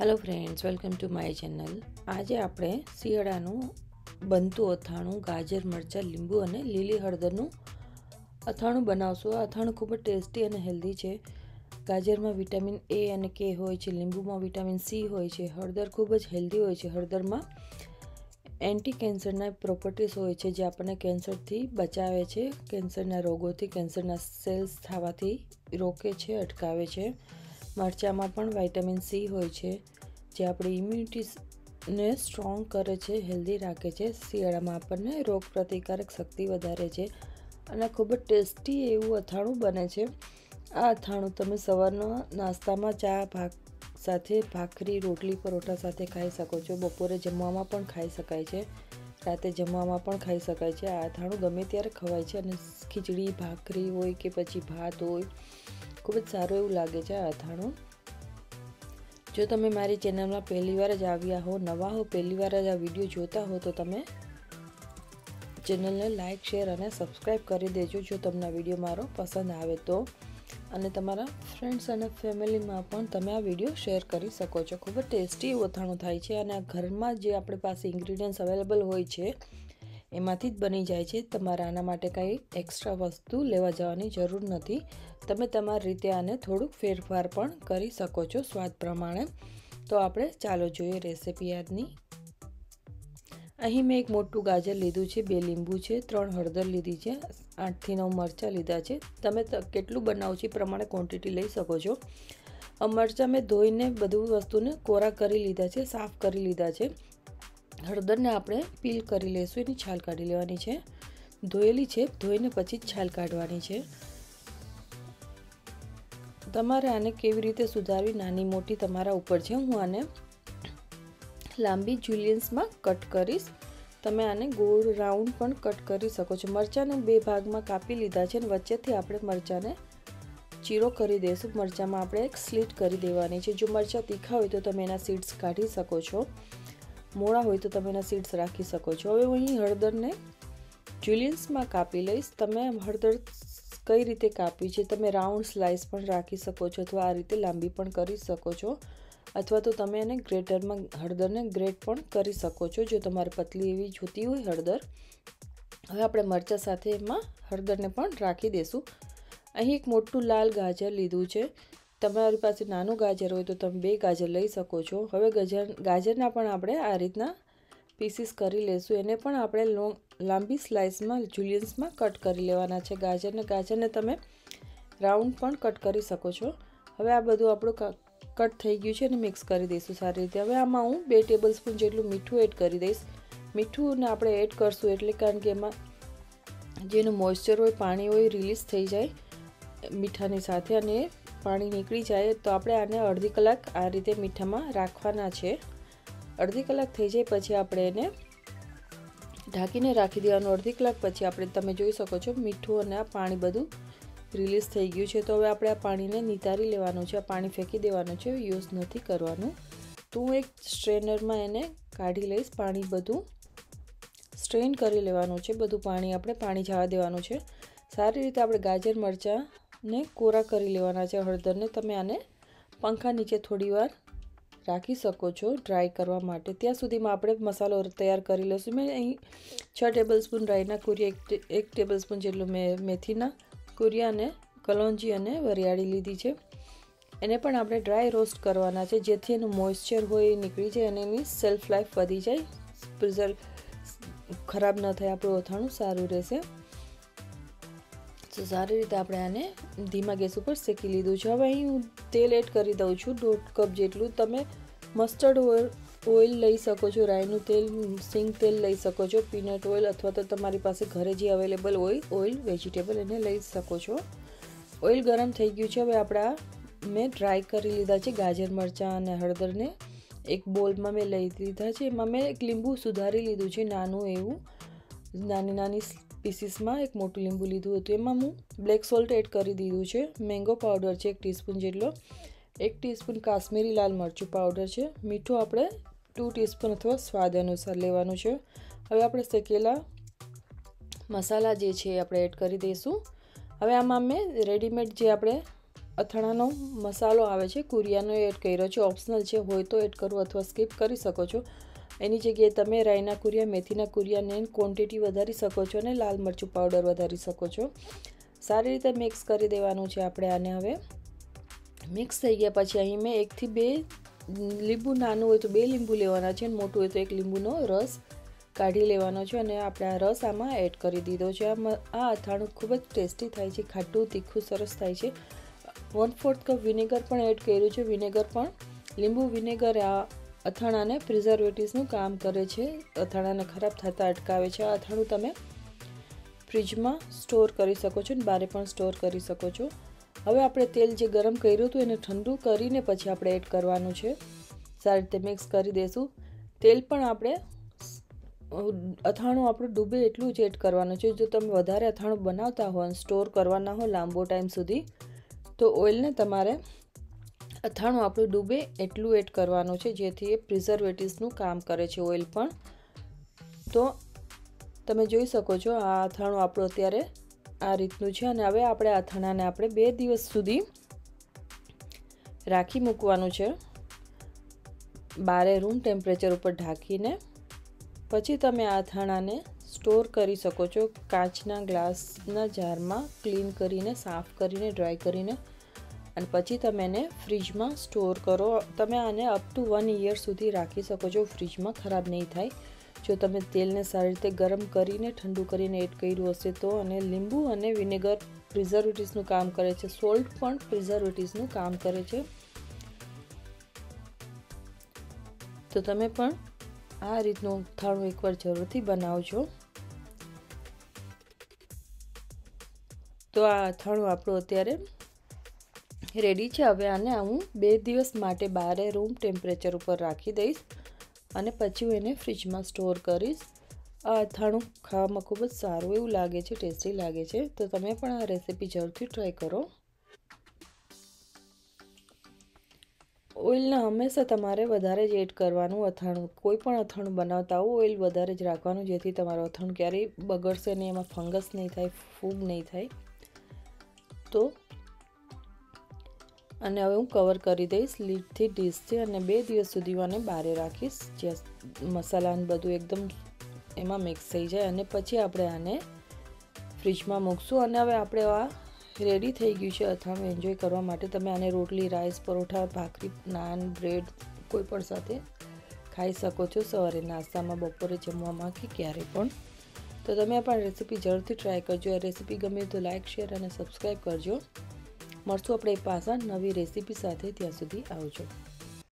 Hello friends welcome to my channel આજે આપણે શિયાળાનું બનતું અથાણું, ગાજર, મરચાં, લીંબુ અને લીલી હળદરનું અથાણું બનાવશું. આ અથાણું ખૂબ જ ટેસ્ટી અને હેલ્ધી છે. ગાજરમાં વિટામિન એ અને કે હોય છે, લીંબુમાં વિટામિન સી હોય છે, હળદર ખૂબ જ હેલ્ધી હોય છે. હળદરમાં એન્ટી કેન્સરના પ્રોપર્ટીસ હોય છે જે આપણને કેન્સરથી બચાવે છે કેન્સરના રોગોથી કેન્સરના સેલ્સ થવાથી રોકે છે, અટકાવે છે. મરચાંમાં પણ વાઇટામિન સી હોય છે, જે આપણી ઇમ્યુનિટીને સ્ટ્રોંગ કરે છે હેલ્ધી રાખે છે. શિયાળામાં આપણને રોગ પ્રતિકારક શક્તિ વધારે છે અને ખૂબ જ ટેસ્ટી એવું અથાણું બને છે. આ અથાણું તમે સવારના નાસ્તામાં ચા ભાગ સાથે, ભાખરી, રોટલી, પરોઠા સાથે ખાઈ શકો છો. બપોરે જમવામાં પણ ખાઈ શકાય છે, રાતે જમવામાં પણ ખાઈ શકાય છે. આ અથાણું ગમે ત્યારે ખવાય છે અને ખીચડી, ભાખરી હોય કે પછી ભાત હોય ખૂબ જ સારું એવું લાગે છે આ અથાણું. જો તમે મારી ચેનલમાં પહેલીવાર જ આવ્યા હો, નવા હો, પહેલી વાર જ આ વીડિયો જોતા હો, તો તમે ચેનલને લાઇક શેર અને સબસ્ક્રાઈબ કરી દેજો જો તમને આ વીડિયો મારો પસંદ આવે તો. અને તમારા ફ્રેન્ડ્સ અને ફેમિલીમાં પણ તમે આ વીડિયો શેર કરી શકો છો. ખૂબ જ ટેસ્ટી અથાણું થાય છે અને ઘરમાં જે આપણી પાસે ઇન્ગ્રીડિયન્ટ્સ અવેલેબલ હોય છે એમાંથી જ બની જાય છે. તમારે આના માટે કાંઈ એક્સ્ટ્રા વસ્તુ લેવા જવાની જરૂર નથી. તમે તમારી રીતે આને થોડુંક ફેરફાર પણ કરી શકો છો સ્વાદ પ્રમાણે. તો આપણે ચાલો જોઈએ રેસીપી આજની. અહીં મેં એક મોટું ગાજર લીધું છે, બે લીંબુ છે, ત્રણ હળદર લીધી છે, આઠથી નવ મરચાં લીધા છે. તમે કેટલું બનાવો છો એ પ્રમાણે ક્વોન્ટિટી લઈ શકો છો. મરચાં મેં ધોઈને બધું વસ્તુને કોરા કરી લીધા છે, સાફ કરી લીધા છે. હળદરને આપણે પીલ કરી લઈશું એની છાલ કાઢી લેવાની છે. ધોયેલી છે, ધોઈને પછી છાલ કાઢવાની છે. તમારે આને કેવી રીતે સુધારવી? નાની મોટી તમારા ઉપર છે. હું આને લાંબી જ્યુલિયન્સમાં કટ કરીશ. તમે આને ગોળ રાઉન્ડ પણ કટ કરી શકો છો. મરચાંને બે ભાગમાં કાપી લીધા છે અને વચ્ચેથી આપણે મરચાંને ચીરો કરી દઈશું. મરચાંમાં આપણે એક સ્લીટ કરી દેવાની છે. જો મરચાં તીખા હોય તો તમે એના સીડ્સ કાઢી શકો છો. મોડા હોય તો તમે એના સીડ્સ રાખી શકો છો. હવે હું અહીં હળદરને જ્યુલિયન્સમાં કાપી લઈશ. તમે હળદર કઈ રીતે કાપી છે, તમે રાઉન્ડ સ્લાઇસ પણ રાખી શકો છો અથવા આ રીતે લાંબી પણ કરી શકો છો. અથવા તો તમે એને ગ્રેટરમાં, હળદરને ગ્રેટ પણ કરી શકો છો, જો તમારે પતલી એવી જોતી હોય હળદર. હવે આપણે મરચાં સાથે એમાં હળદરને પણ રાખી દઈશું અહીં એક મોટું લાલ ગાજર લીધું છે. તમારી પાસે નાનું ગાજર હોય તો તમે બે ગાજર લઈ શકો છો. હવે ગજર ગાજરના પણ આપણે આ રીતના પીસીસ કરી લઈશું એને પણ આપણે લોંગ લાંબી સ્લાઇસમાં જુલિયન્સમાં કટ કરી લેવાના છે ગાજરને. ગાજરને તમે રાઉન્ડ પણ કટ કરી શકો છો. હવે આ બધું આપણું કટ થઈ ગયું છે અને મિક્સ કરી દઈશું સારી રીતે. હવે આમાં હું બે ટેબલ સ્પૂન જેટલું મીઠું એડ કરી દઈશ. મીઠુંને આપણે એડ કરશું એટલે કારણ કે એમાં જેનું મોઇશ્ચર હોય, પાણી હોય રિલીઝ થઈ જાય મીઠાની સાથે અને પાણી નીકળી જાય તો આપણે આને અડધી કલાક આ રીતે મીઠામાં રાખવાના છે. અડધી કલાક થઈ જાય પછી આપણે એને ઢાંકીને રાખી દેવાનું. અડધી કલાક પછી આપણે તમે જોઈ શકો છો મીઠું અને આ પાણી બધું રિલીઝ થઈ ગયું છે. તો હવે આપણે આ પાણીને નિતારી લેવાનું છે. આ પાણી ફેંકી દેવાનું છે. યુઝ નથી કરવાનું. તો હું એક સ્ટ્રેનરમાં એને કાઢી લઈશ. પાણી બધું સ્ટ્રેન કરી લેવાનું છે. બધું પાણી આપણે પાણી જવા દેવાનું છે. સારી રીતે આપણે ગાજર મરચાંને કોરા કરી લેવાના છે હળદરને. તમે આને પંખા નીચે થોડી વાર રાખી શકો છો ડ્રાય કરવા માટે. ત્યાં સુધીમાં આપણે મસાલો તૈયાર કરી લઈશું. મેં અહીં છ ટેબલ સ્પૂન રાઈના કુરિયા એક ટેબલ સ્પૂન જેટલું મેં મેથીના કુરિયા અને કલોંજી અને વરિયાળી લીધી છે. એને પણ આપણે ડ્રાય રોસ્ટ કરવાના છે, જેથી એનું મોઇશ્ચર હોય એ નીકળી જાય અને એની સેલ્ફ લાઈફ વધી જાય. પ્રિઝર્વ ખરાબ ન થાય, આપણું અથાણું સારું રહેશે. તો સારી રીતે આપણે આને ધીમા ગેસ ઉપર શેકી લીધું છે. હવે અહીં હું તેલ એડ કરી દઉં છું. દોઢ કપ જેટલું તમે મસ્ટર્ડ ઓઇલ ઓઇલ લઈ શકો છો, રાઈનું તેલ, સિંગ તેલ લઈ શકો છો પીનટ ઓઇલ અથવા તો તમારી પાસે ઘરે જે અવેલેબલ હોય ઓઇલ વેજીટેબલ એને લઈ શકો છો. ઓઇલ ગરમ થઈ ગયું છે. હવે આપણા મેં ડ્રાય કરી લીધા છે. ગાજર, મરચાં અને હળદરને એક બોલમાં મેં લઈ લીધા છે. એમાં મેં એક લીંબુ સુધારી લીધું છે. નાનું એવું, નાની નાની પીસીસમાં એક મોટું લીંબુ લીધું હતું. એમાં હું બ્લેક સોલ્ટ એડ કરી દીધું છે. મેંગો પાવડર છે એક ટીસ્પૂન જેટલો. એક ટીસ્પૂન કાશ્મીરી લાલ મરચું પાવડર છે. મીઠું આપણે ટુ ટીસ્પૂન અથવા સ્વાદ અનુસાર લેવાનું છે. હવે આપણે શેકેલા મસાલા જે છે એ આપણે એડ કરી દઈશું. હવે આમાં મેં રેડીમેડ જે આપણે અથાણાનો મસાલો આવે છે, કુરિયાનો એડ કર્યો છે. ઓપ્શનલ છે હોય તો એડ કરો અથવા સ્કીપ કરી શકો છો. એની જગ્યાએ તમે રાઈના કુરિયા, મેથીના કુરિયાને ક્વોન્ટિટી વધારી શકો છો અને લાલ મરચું પાવડર વધારી શકો છો. સારી રીતે મિક્સ કરી દેવાનું છે આપણે આને હવે. મિક્સ થઈ ગયા પછી અહીં મેં એકથી બે લીંબુ નાનું હોય તો બે લીંબુ લેવાના છે અને મોટું હોય તો એક લીંબુનો રસ કાઢી લેવાનો છે અને આપણે આ રસ આમાં એડ કરી દીધો છે. આ અથાણું ખૂબ જ ટેસ્ટી થાય છે, ખાટું, તીખું, સરસ થાય છે. વન ફોર્થ કપ વિનેગર પણ એડ કર્યું છે. વિનેગર પણ લીંબુ વિનેગર આ અથાણાને પ્રિઝર્વેટિવ્સનું કામ કરે છે. અથાણાને ખરાબ થતાં અટકાવે છે. આ અથાણું તમે ફ્રીજમાં સ્ટોર કરી શકો છો અને બારે પણ સ્ટોર કરી શકો છો. હવે આપણે તેલ જે ગરમ કર્યું હતું એને ઠંડુ કરીને પછી આપણે એડ કરવાનું છે. સારી રીતે મિક્સ કરી દઈશું તેલ પણ આપણે અથાણું આપણું ડૂબે એટલું જ એડ કરવાનું છે. જો તમે વધારે અથાણું બનાવતા હો અને સ્ટોર કરવાના હો લાંબો ટાઈમ સુધી, તો ઓઇલને તમારે અથાણું આપણું ડૂબે એટલું એડ કરવાનું છે, જેથી એ પ્રિઝર્વેટિવ્સનું કામ કરે છે ઓઇલ પણ. તો તમે જોઈ શકો છો, આ અથાણું આપણું અત્યારે આ રીતનું છે અને હવે આપણે અથાણાને આપણે બે દિવસ સુધી રાખી મૂકવાનું છે. બારે રૂમ ટેમ્પરેચર ઉપર ઢાંકીને. પછી તમે આ અથાણાને સ્ટોર કરી શકો છો, કાચના ગ્લાસના જારમાં ક્લીન કરીને, સાફ કરીને ડ્રાય કરીને અને પછી તમે એને ફ્રીજમાં સ્ટોર કરો. તમે આને અપ ટુ વન ઇયર સુધી રાખી શકો છો. ફ્રીજમાં ખરાબ નહીં થાય. જો તમે તેલને સારી રીતે ગરમ કરીને, ઠંડુ કરીને એડ કર્યું હશે તો અને લીંબુ અને વિનેગર પ્રિઝર્વેટિવ્સનું કામ કરે છે. સોલ્ટ પણ પ્રિઝર્વેટિવ્સનું કામ કરે છે. તો તમે પણ આ રીતનું અથાણું એકવાર જરૂરથી બનાવજો. તો આ અથાણું આપણું અત્યારે રેડી છે. હવે આને હું બે દિવસ માટે બારે રૂમ ટેમ્પરેચર ઉપર રાખી દઈશ અને પછી હું એને ફ્રીજમાં સ્ટોર કરીશ. આ અથાણું ખાવામાં ખૂબ જ સારું એવું લાગે છે ટેસ્ટી લાગે છે. તો તમે પણ આ રેસીપી જરૂરથી ટ્રાય કરો. ઓઇલને હંમેશા તમારે વધારે જ એડ કરવાનું અથાણું. કોઈ પણ અથાણું બનાવતા હો ઓઇલ વધારે જ રાખવાનું, જેથી તમારું અથાણું ક્યારેય બગડશે નહીં, એમાં ફંગસ નહીં થાય, ફૂગ નહીં થાય. તો અને હવે હું કવર કરી દઈશ લીડથી ડીશથી અને બે દિવસ સુધી મને બારે રાખીશ. જ્યાં મસાલા બધું એકદમ એમાં મિક્સ થઈ જાય અને પછી આપણે આને ફ્રીજમાં મૂકશું. અને હવે આપણે આ રેડી થઈ ગયું છે અથાણું એન્જોય કરવા માટે. તમે આને રોટલી રાઈસ પરોઠા, ભાખરી, નાન બ્રેડ કોઈ પણ સાથે ખાઈ શકો છો. સવારે નાસ્તામાં, બપોરે જમવામાં કે ક્યારે પણ. તો તમે પણ રેસીપી જરૂરથી ટ્રાય કરજો. આ રેસીપી ગમે તો લાઇક શેર અને સબસ્ક્રાઈબ કરજો. મળશું આપણે પાછા નવી રેસીપી સાથે ત્યાં સુધી આવજો.